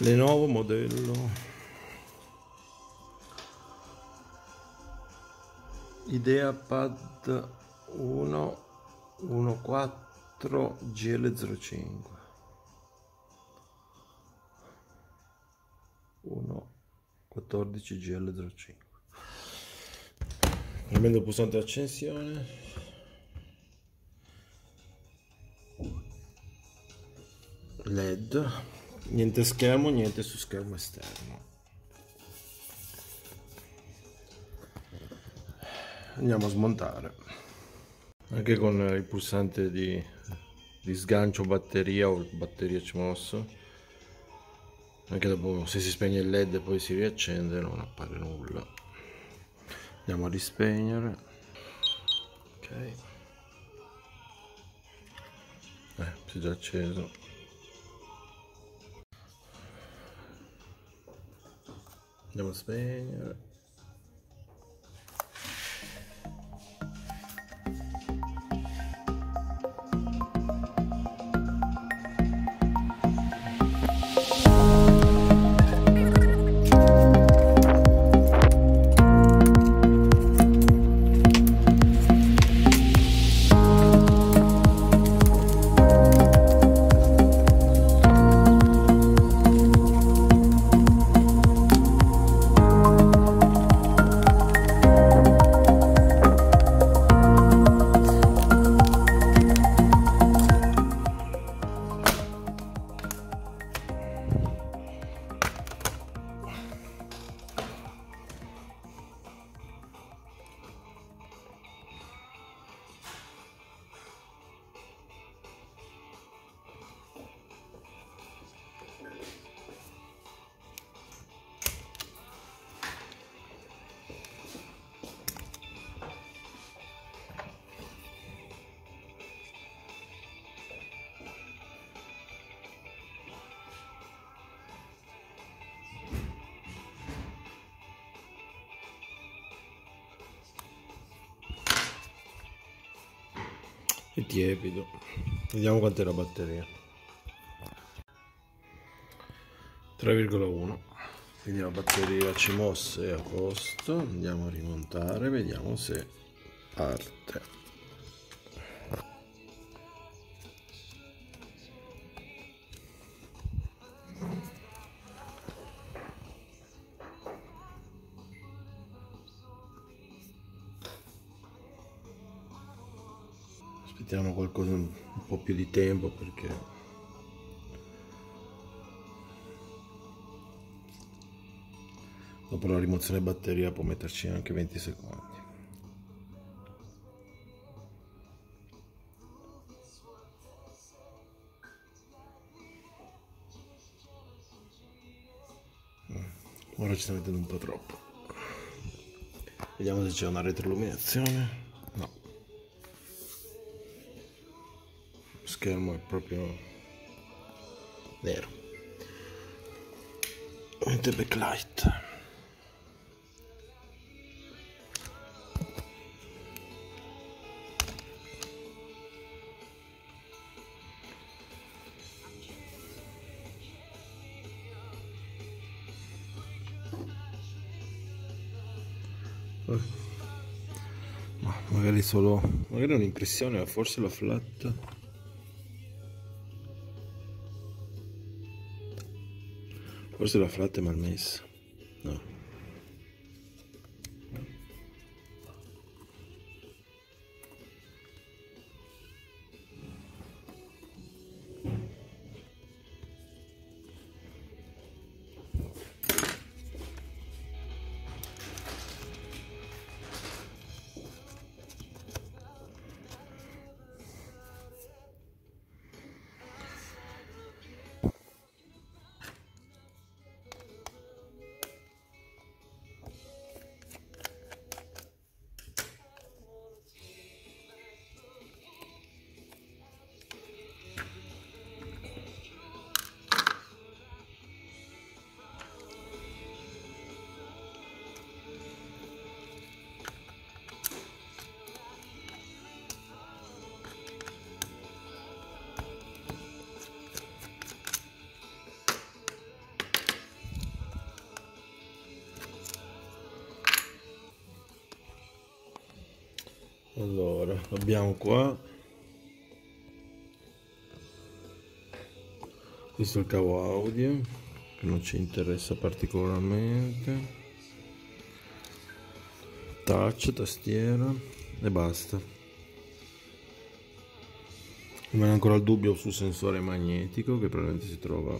Lenovo modello. IdeaPad 1 14 GL05 1 14 GL05 premendo pulsante accensione. Led niente schermo niente su schermo esterno. Andiamo a smontare. Anche con il pulsante di, di sgancio batteria o batteria CMOS anche dopo se si spegne il led e poi si riaccende non appare nulla. Andiamo a rispegnere. Ok. Eh, si è già acceso andiamo a è tiepido. Vediamo quant'è la batteria. 3,1 quindi la batteria CMOS è a posto. Andiamo a rimontare vediamo se parte po' più di tempo perché dopo la rimozione batteria può metterci anche 20 secondi. Ora ci sta mettendo un po' troppo. Vediamo se c'è una retroilluminazione schermo è proprio nero. Niente backlight. Ma magari solo magari un'impressione forse la flat Forse la flat è mal allora abbiamo qua. Questo è il cavo audio che non ci interessa particolarmente. Touch tastiera e basta. Rimane ancora il dubbio sul sensore magnetico che probabilmente si trova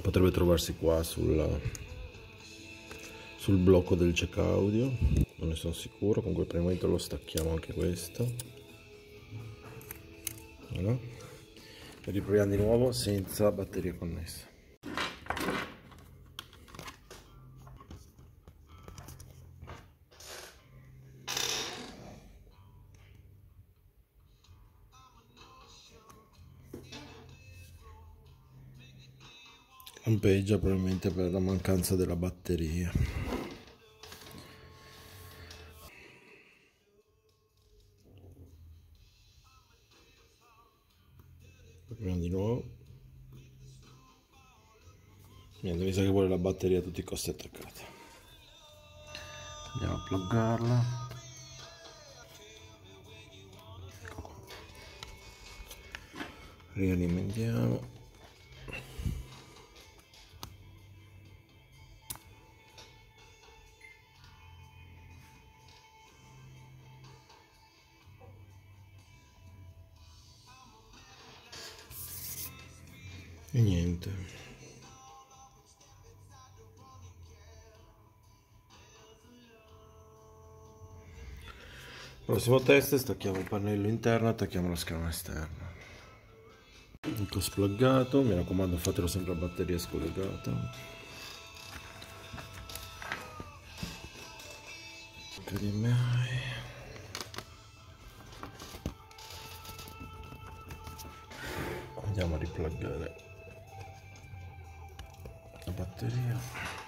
potrebbe trovarsi qua sul, sul blocco del check audio non ne sono sicuro. Comunque per il momento lo stacchiamo anche questo. Voilà. e riproviamo di nuovo senza batteria connessa. Lampeggia probabilmente per la mancanza della batteria niente mi sa che vuole la batteria a tutti i costi attaccata. Andiamo a pluggarla. Rialimentiamo prossimo test stacchiamo il pannello interno attacchiamo la scala esterna. Tutto spluggato. Mi raccomando fatelo sempre a batteria scollegata. HDMI andiamo a ripluggare la batteria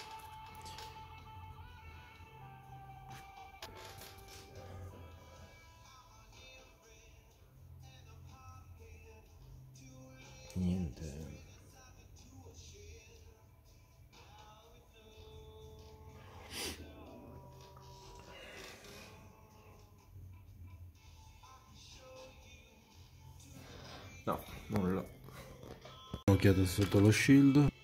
niente. No nulla. Occhiato sotto lo shield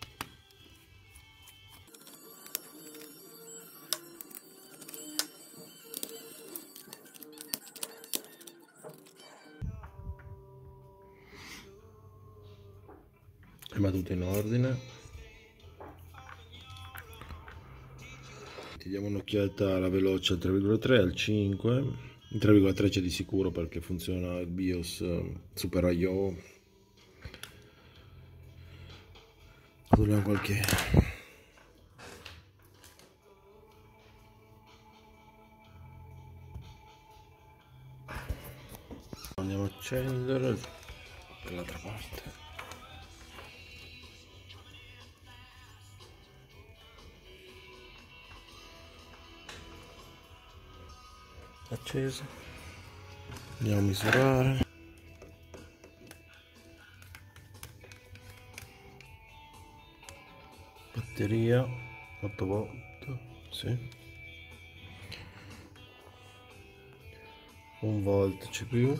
un'occhiata alla veloce al 3,3 al 5 il 3,3 c'è di sicuro perché funziona il BIOS eh, Super I.O. togliamo qualche andiamo a accendere dall'altra parte acceso. Andiamo a misurare. Batteria 8 volt sì. 1 volt CPU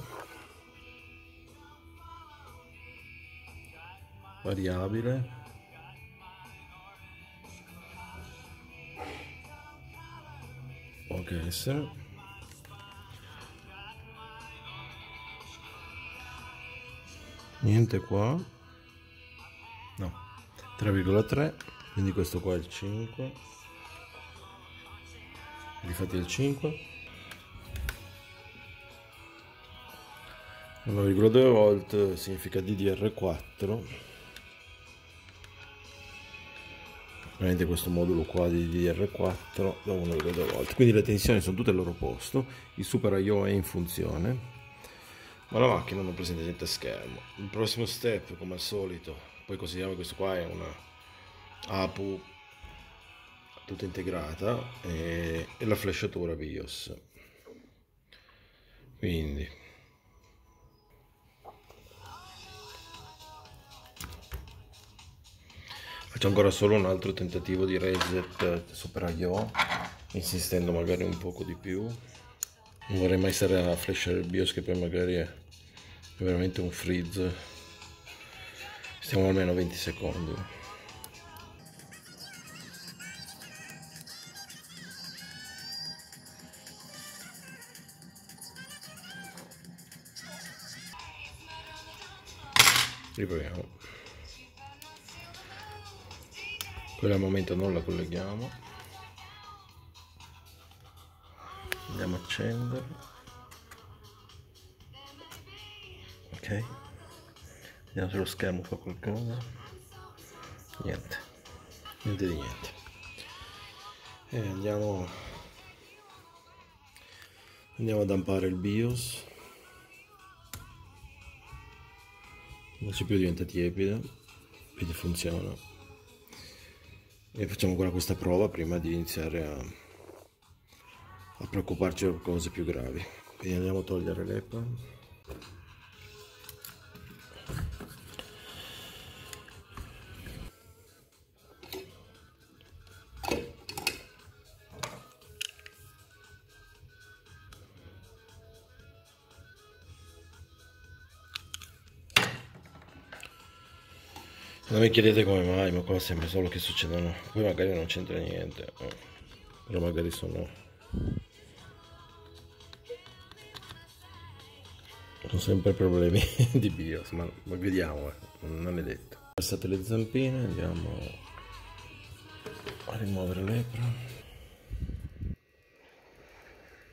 variabile. Può che essere niente qua. No. 3,3 quindi questo qua è il 5 rifatti il 5 1,2 volt significa DDR4 ovviamente questo modulo qua di DDR4 da 1,2 volt. Quindi le tensioni sono tutte al loro posto il Super I.O. è in funzione ma la macchina non presenta niente a schermo. Il prossimo step come al solito poi consideriamo questo qua è una APU tutta integrata e, e la flashatura BIOS quindi. Faccio ancora solo un altro tentativo di reset Super IO insistendo magari un poco di più. Non vorrei mai stare a flashare il BIOS che poi magari è veramente un freeze. Stiamo almeno 20 secondi. Riproviamo. Quella al momento non la colleghiamo. Andiamo a accendere vediamo se lo schermo fa qualcosa. Niente. Niente di niente. E andiamo. Andiamo a dampare il BIOS. La CPU diventa tiepida quindi funziona. E facciamo ancora questa prova prima di iniziare a, a preoccuparci per cose più gravi. Quindi andiamo a togliere l'EPA mi chiedete come mai, ma qua sembra solo che succedano. Poi magari non c'entra niente. Eh. Però magari sono. Sono sempre problemi di BIOS, ma, ma vediamo, eh. non è detto. Passate le zampine, andiamo a rimuovere l'epra.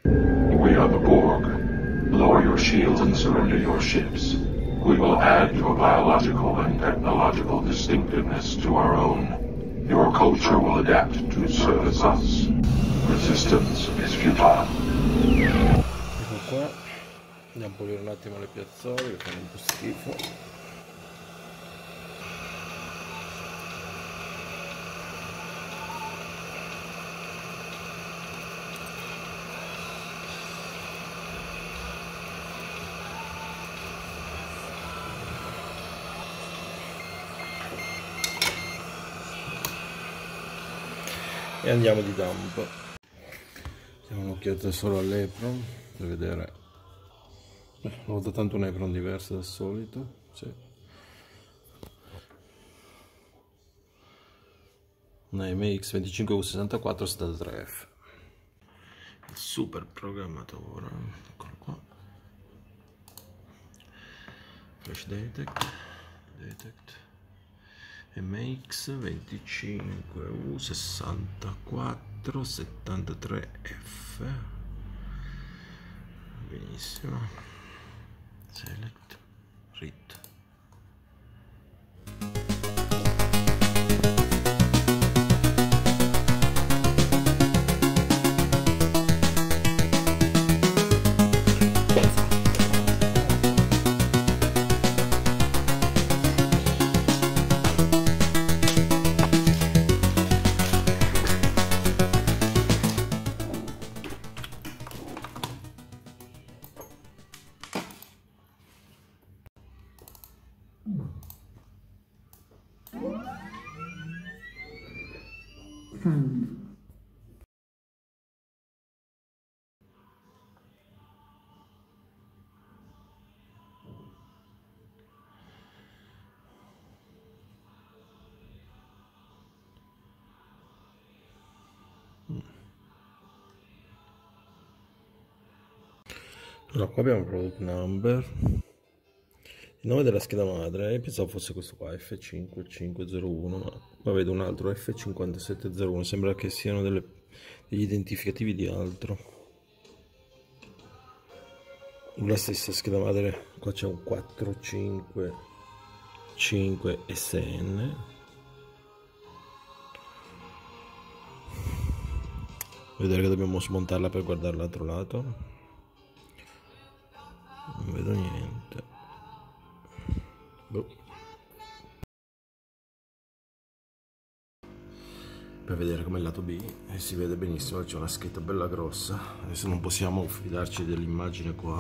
We are the Borg. Lower your shields and surrender your ships. We will add your biological and technological distinctiveness to our own. Your culture will adapt to service us. Resistance is futile. Ecco qua, andiamo a pulire un attimo le piazzole che fanno un po' schifo. E andiamo di dump diamo un'occhiata solo all'epron per vedere. Eh, ho dato tanto un apron diverso dal solito sì. una MX 25U64 73F il super programmatore eccolo qua. Flash detect detect MX 25 U 64 73 F. Benissimo. Select read Allora, qua abbiamo product number. Il nome della scheda madre, pensavo fosse questo qua, F5501, ma qua vedo un altro F5701, sembra che siano delle, degli identificativi di altro. La stessa scheda madre, qua c'è un 455 SN. Vedere che dobbiamo smontarla per guardare l'altro lato non vedo niente boh. per vedere come il lato B e si vede benissimo c'è una scritta bella grossa. Adesso non possiamo fidarci dell'immagine qua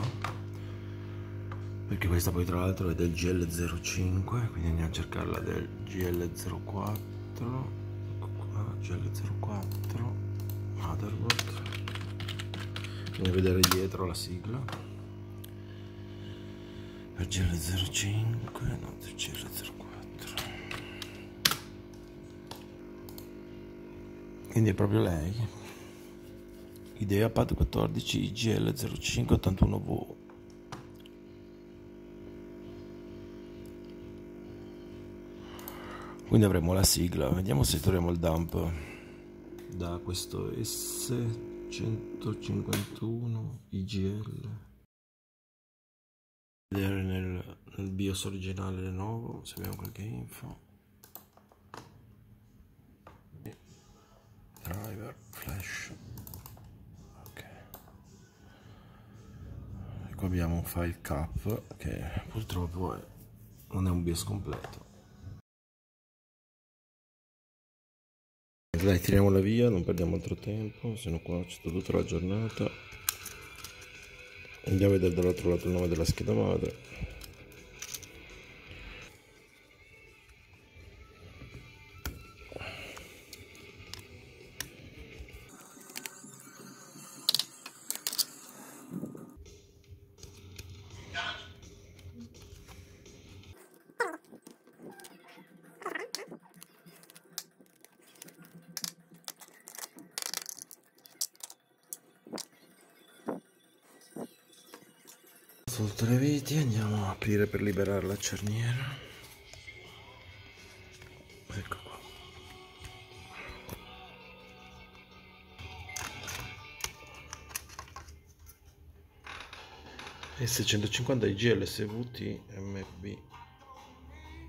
perché questa poi tra l'altro è del GL05 quindi andiamo a cercarla del GL04 ecco qua GL04 motherboard. E vedere dietro la sigla RGL05 no RGL04 quindi è proprio lei? Ideapad 14 IGL 0581V quindi avremo la sigla. Vediamo se troviamo il dump. Da questo S151 IGL vedere nel, nel BIOS originale Lenovo se abbiamo qualche info. Driver flash. Ok. E qua abbiamo un file cap che purtroppo è, non è un BIOS completo. Dai tiriamola via non perdiamo altro tempo se no qua c'è tutta la giornata andiamo a vedere dall'altro lato il nome della scheda madre per liberare la cerniera. Ecco qua. S150 IGL SVT MB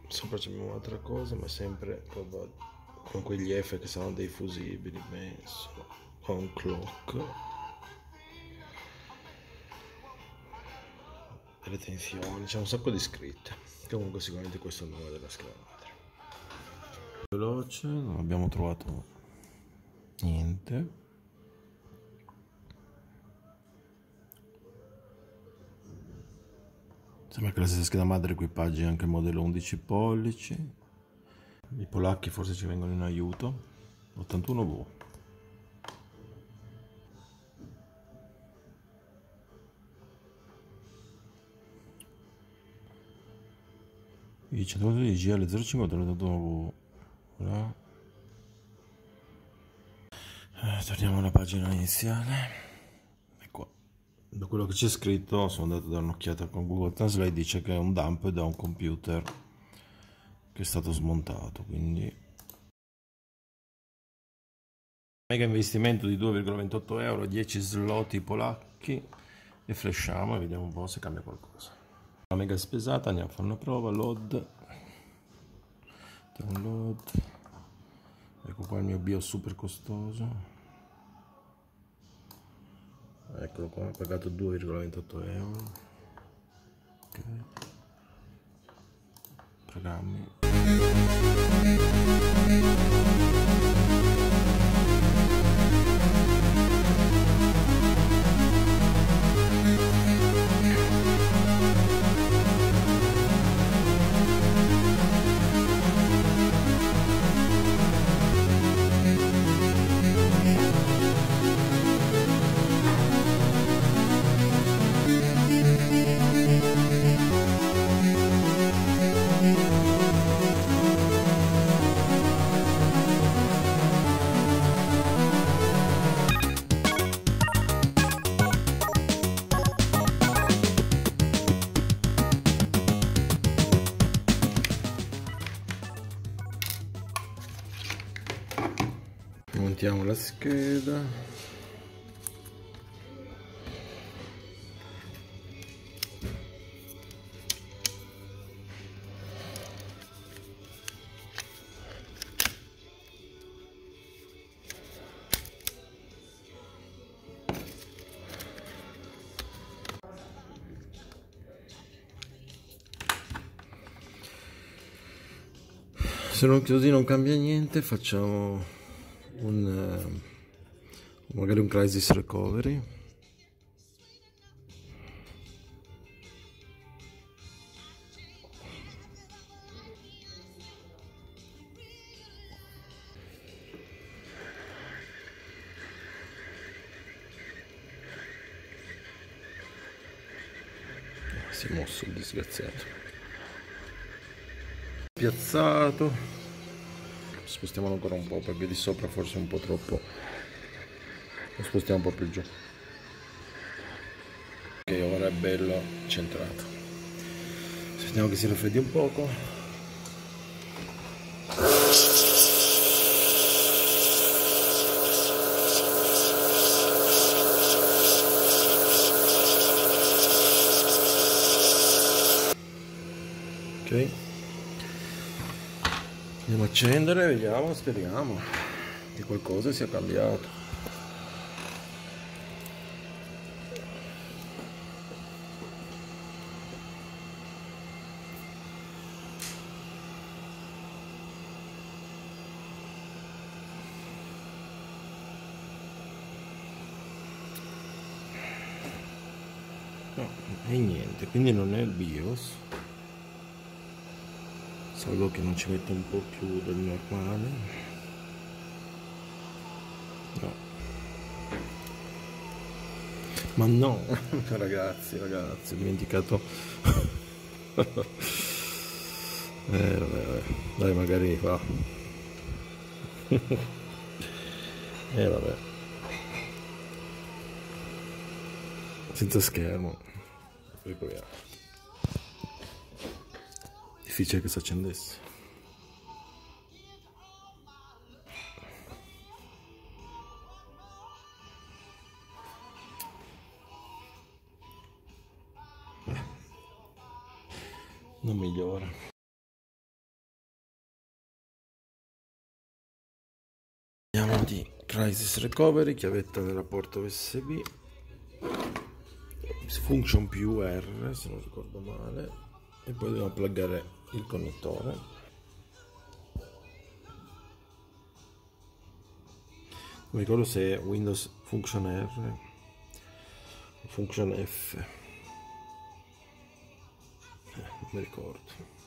sopra abbiamo un'altra cosa ma sempre con quegli F che sono dei fusibili messo con clock le tensioni, c'è un sacco di scritte. Comunque sicuramente questo è il nome della scheda madre. Veloce, non abbiamo trovato niente. Sembra che la stessa scheda madre equipaggi anche il modello 11 pollici. I polacchi forse ci vengono in aiuto. 81V. i 112 GL 05 dopo voilà. eh, torniamo alla pagina iniziale qua da quello che c'è scritto sono andato a dare un'occhiata con Google Translate dice che è un dump da un computer che è stato smontato quindi mega investimento di 2,28 euro 10 slot polacchi. E flashiamo e vediamo un po' se cambia qualcosa la mega spesata andiamo a fare una prova load. Download ecco qua il mio bio super costoso. Eccolo qua ho pagato 2,28 euro. Ok. Programmi scheda. Se non così non cambia niente facciamo un, magari un crisis recovery. Si è mosso il disgraziato. Piazzato. Spostiamolo ancora un po' perché di sopra forse è un po' troppo lo spostiamo un po' più giù. Ok ora è bello centrato. Aspettiamo che si raffreddi un poco. Ok. Andiamo a accendere vediamo speriamo che qualcosa sia cambiato no e niente quindi non è il BIOS. Salvo che non ci metta un po' più del normale. No. Ma no! Ragazzi ragazzi ho dimenticato. Eh vabbè, vabbè. dai magari fa. Eh vabbè senza schermo riproviamo difficile che si accendesse. Non migliora. Andiamo di Crisis Recovery, chiavetta della porta USB, function più R se non ricordo male, e poi dobbiamo pluggare il connettore. Non ricordo se è Windows Function R o Function F. Eh, non mi ricordo.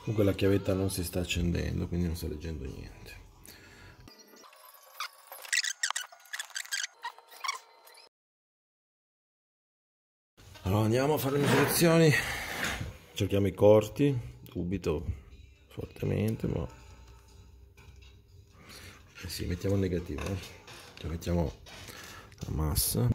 Comunque la chiavetta non si sta accendendo quindi non sta leggendo niente allora andiamo a fare le misurazioni cerchiamo i corti dubito fortemente ma eh sì, mettiamo il negativo eh. cioè mettiamo la massa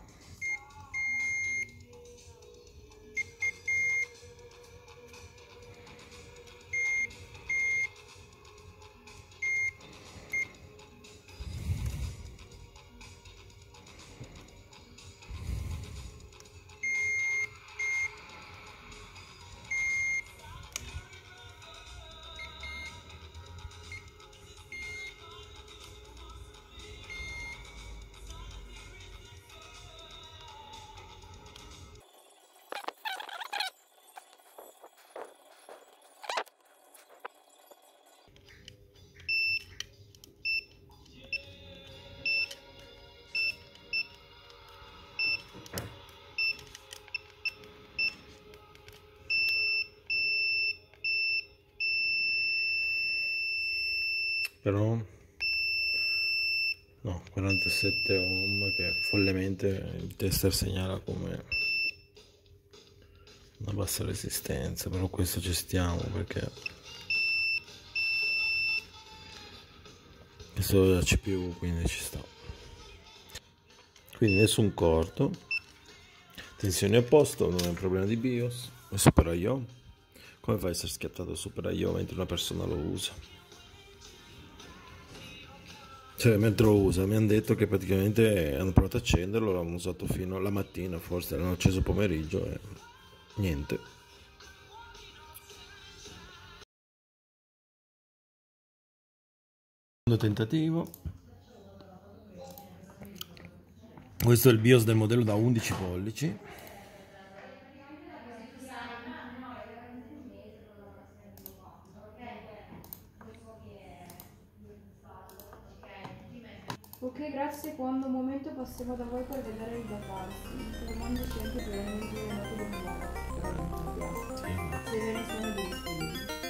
però no 47 ohm che follemente il tester segnala come una bassa resistenza però questo ci stiamo perché questo è la CPU quindi ci sta. Quindi nessun corto. Tensione a posto non è un problema di BIOS. È Super IO come fa a essere schiattato Super IO mentre una persona lo usa cioè, mentre lo usa, mi hanno detto che praticamente hanno provato a accenderlo, l'hanno usato fino alla mattina, forse l'hanno acceso pomeriggio e niente. Secondo tentativo. Questo è il BIOS del modello da 11 pollici. Ok, grazie. Quando un momento passiamo da voi per vedere il datarsi, informandoci anche per il note del nuovo. Se ve ne sono disponibili.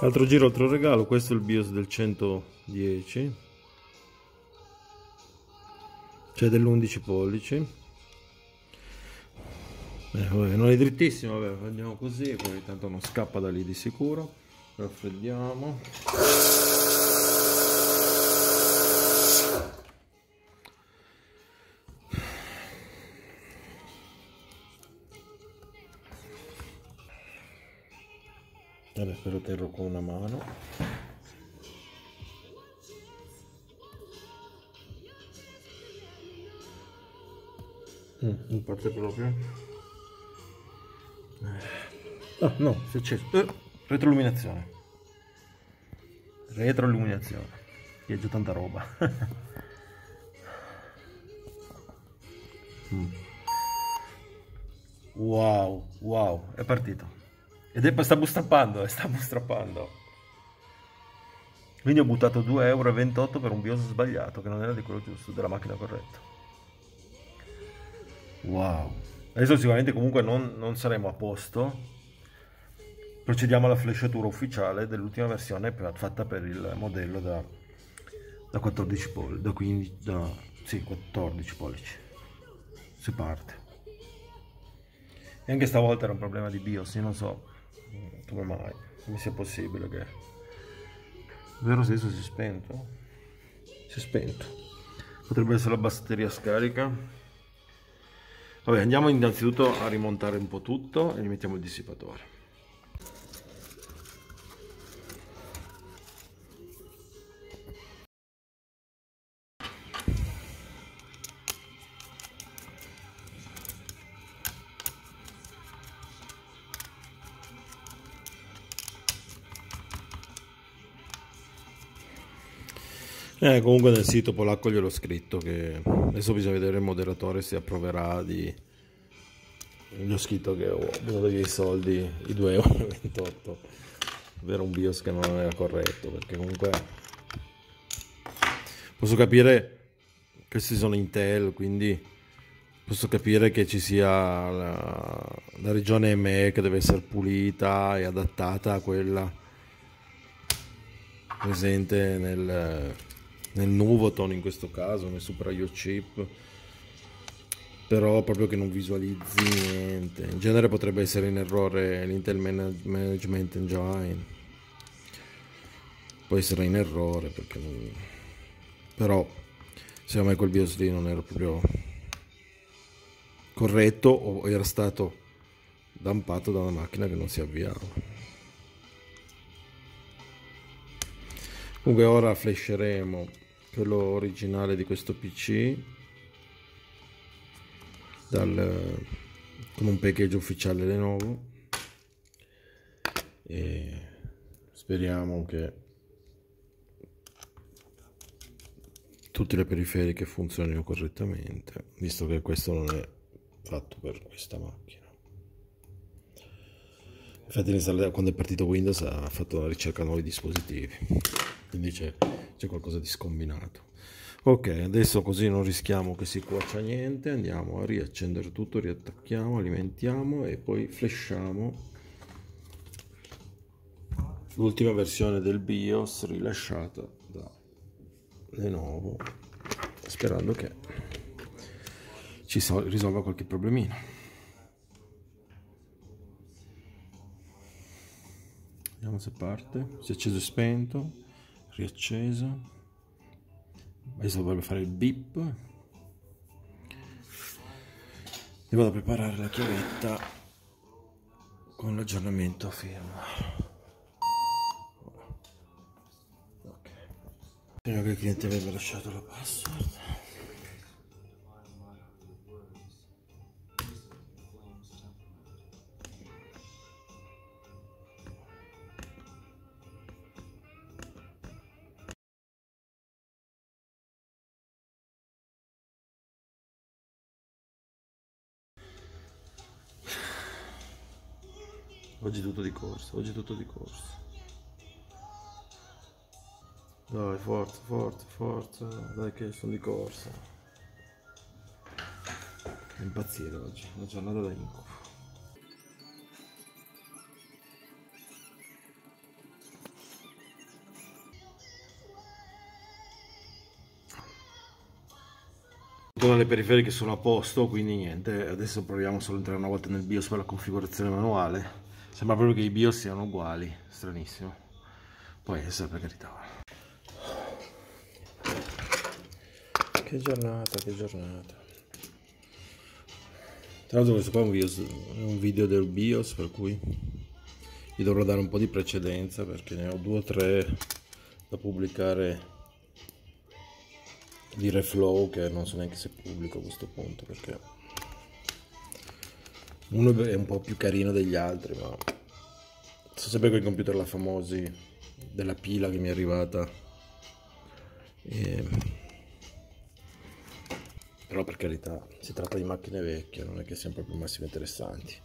Altro giro altro regalo questo è il BIOS del 110 cioè dell'11 pollici. Eh, vabbè, non è drittissimo vabbè andiamo così poi tanto non scappa da lì di sicuro. Raffreddiamo adesso lo terrò con una mano. Mm, in parte proprio. Ah no si è acceso. Eh, retroilluminazione. Retroilluminazione. Che è già tanta roba. Mm. wow wow è partito ed è, sta bustrappando, sta bustrappando. Quindi ho buttato 2,28 euro per un BIOS sbagliato, che non era di quello giusto, della macchina corretta. Wow. Adesso sicuramente comunque non, non saremo a posto. Procediamo alla flashatura ufficiale dell'ultima versione fatta per il modello da, da 14 pollici, da 15, da, sì, 14 pollici. Si parte. E anche stavolta era un problema di BIOS, io non so come mai? Come sia possibile che... Vero senso si è spento? Si è spento. Potrebbe essere la batteria scarica. Vabbè, andiamo innanzitutto a rimontare un po' tutto e gli mettiamo il dissipatore. Eh, comunque nel sito polacco gliel'ho scritto che adesso bisogna vedere il moderatore se approverà di... Gli ho scritto che ho buttato via i soldi, i 2,28 euro, avere un BIOS che non era corretto, perché comunque posso capire che questi sono Intel, quindi posso capire che ci sia la, la regione ME che deve essere pulita e adattata a quella presente nel nel Nuvoton in questo caso, nel Supra IO chip però proprio che non visualizzi niente. In genere potrebbe essere in errore l'Intel Management Engine. Può essere in errore perché non... però secondo me quel BIOS lì non era proprio corretto o era stato dampato da una macchina che non si avviava. Comunque ora flasheremo quello originale di questo pc dal, con un package ufficiale Lenovo e speriamo che tutte le periferiche funzionino correttamente visto che questo non è fatto per questa macchina. Infatti quando è partito Windows ha fatto una ricerca nuovi dispositivi. Quindi c'è, qualcosa di scombinato. Ok adesso così non rischiamo che si cuocia niente andiamo a riaccendere tutto riattacchiamo alimentiamo e poi flashiamo l'ultima versione del BIOS rilasciata da Lenovo sperando che ci risolva qualche problemino. Vediamo se parte si è acceso e spento riacceso. Adesso dovrebbe fare il beep e vado a preparare la chiavetta con l'aggiornamento firma. Ok. Spero che il cliente aveva lasciato la password Oggi tutto di corsa, oggi tutto di corsa. Dai, forza, forza, forza. Dai che sono di corsa. È impazzire oggi, una giornata da incubo. Tutte le periferiche sono a posto, quindi niente, adesso proviamo solo a entrare una volta nel BIOS per la configurazione manuale Sembra proprio che i BIOS siano uguali, stranissimo. Poi adesso per carità. Che giornata, che giornata. Tra l'altro questo qua è un, BIOS, un video del BIOS per cui gli dovrò dare un po' di precedenza perché ne ho due o tre da pubblicare di reflow che non so neanche se pubblico a questo punto perché uno è un po' più carino degli altri ma so sempre quei computer la famosi della pila che mi è arrivata. E... però per carità si tratta di macchine vecchie non è che siano proprio massimo interessanti.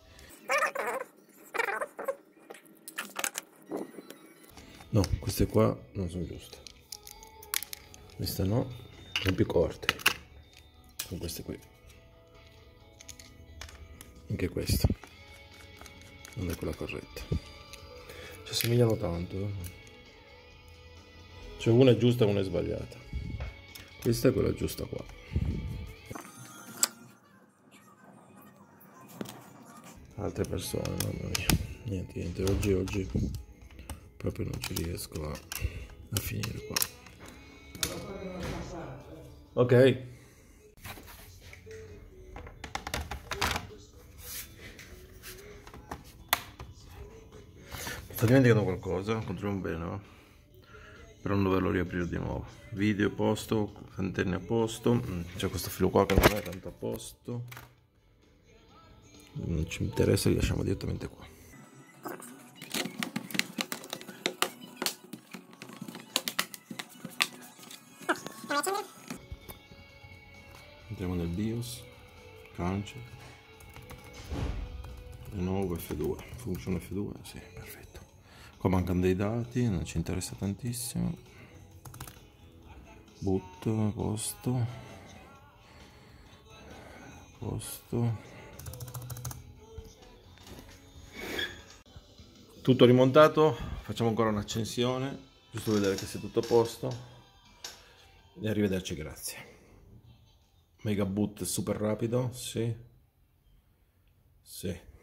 No queste qua non sono giuste. Questa no sono più corte con queste qui anche questa. Non è quella corretta. Ci assomigliano tanto eh. cioè una è giusta e una è sbagliata. Questa è quella giusta qua. Altre persone mamma mia. Niente niente. Oggi oggi proprio non ci riesco a, a finire qua. Ok. Sto dimenticando qualcosa, controlliamo bene? Per non doverlo riaprire di nuovo. Video a posto, antenne a posto. Mm, c'è questo filo qua che non è tanto a posto. Non ci interessa, li lasciamo direttamente qua. entriamo nel BIOS cancel nuovo F2 funzione F2 sì perfetto qua mancano dei dati non ci interessa tantissimo. Boot posto. Posto. Tutto rimontato facciamo ancora un'accensione giusto vedere che sia tutto a posto. E arrivederci grazie. Mega boot super rapido, sì. Sì.